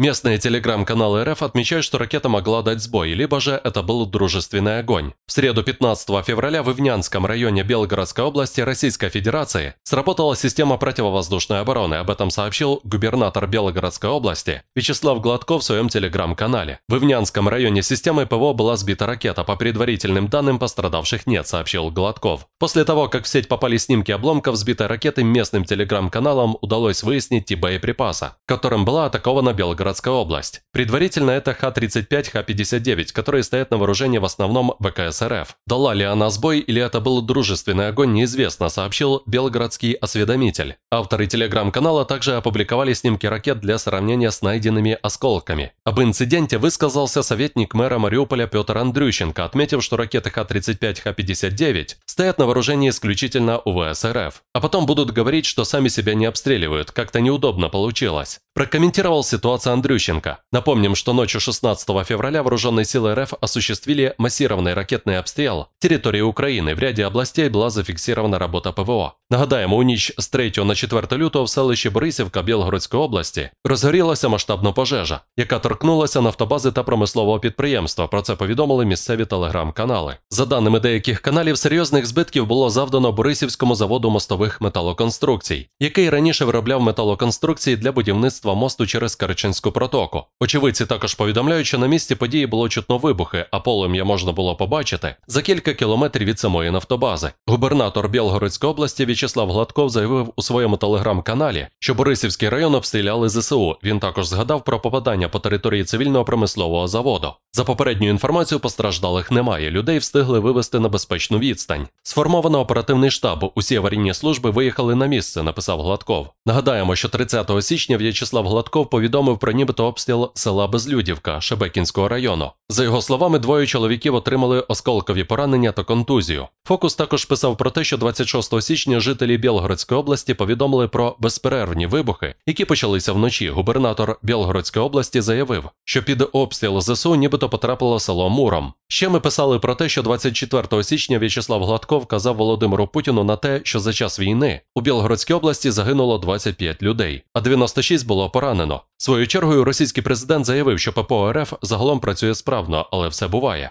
Местные телеграм-каналы РФ отмечают, что ракета могла дать сбой, либо же это был дружественный огонь. В среду 15 февраля в Ивнянском районе Белгородской области Российской Федерации сработала система противовоздушной обороны. Об этом сообщил губернатор Белгородской области Вячеслав Гладков в своем телеграм-канале. В Ивнянском районе системой ПВО была сбита ракета. По предварительным данным пострадавших нет, сообщил Гладков. После того, как в сеть попали снимки обломков сбитой ракеты, местным телеграм-каналам удалось выяснить тип боеприпаса, которым была атакована Белгородская область. Предварительно это Х-35, Х-59, которые стоят на вооружении в основном ВКС РФ. Дала ли она сбой или это был дружественный огонь, неизвестно, сообщил белгородский осведомитель. Авторы телеграм-канала также опубликовали снимки ракет для сравнения с найденными осколками. Об инциденте высказался советник мэра Мариуполя Петр Андрющенко, отметив, что ракеты Х-35, Х-59 стоят на вооружении исключительно у РФ. А потом будут говорить, что сами себя не обстреливают, как-то неудобно получилось. Прокомментировал ситуацию Андрющенко. Напомним, что ночью 16 февраля вооруженные силы РФ осуществили массированный ракетный обстрел территории Украины. В ряді областей була зафіксована робота ПВО. Нагадаємо, у ніч з 3 на 4 лютого в селищі Борисівка Білгородської області розгорілася масштабна пожежа, яка торкнулася нафтобази та промислового підприємства. Про це повідомили місцеві телеграм-канали. За даними деяких каналів, серйозних збитків було завдано Борисівському заводу мостових металоконструкцій, який раніше виробляв металоконструкції для будівництва мосту через Керченську протоку. Очевидці також повідомляють, що на місці події було чутно вибухи, а полум'я можна було побачити за кілька кілометрів від самої нафтобази. Губернатор Білгородської області В'ячеслав Гладков заявив у своєму телеграм-каналі, що Борисівський район обстріляли ЗСУ. Він також згадав про попадання по території цивільного промислового заводу. За попередньою інформацією, постраждалих немає. Людей встигли вивести на безпечну відстань. Сформовано оперативний штаб. Усі аварійні служби виїхали на місце, написав Гладков. Нагадаємо, що 30 січня В'ячеслав Гладков повідомив про нібито обстріл села Безлюдівка Шебекінського району. За його словами, двоє чоловіків отримали осколкові поранення та контузію. Фокус також писав про те, що 26 січня жителі Білгородської області повідомили про безперервні вибухи, які почалися вночі. Губернатор Білгородської області заявив, що під обстріл ЗСУ нібито потрапило село Муром. Ще ми писали про те, що 24 січня В'ячеслав Гладков казав Володимиру Путіну на те, що за час війни у Білгородській області загинуло 25 людей, а 96 було поранено. Своєю чергою російський президент заявив, що ППО РФ загалом працює справно, але все буває.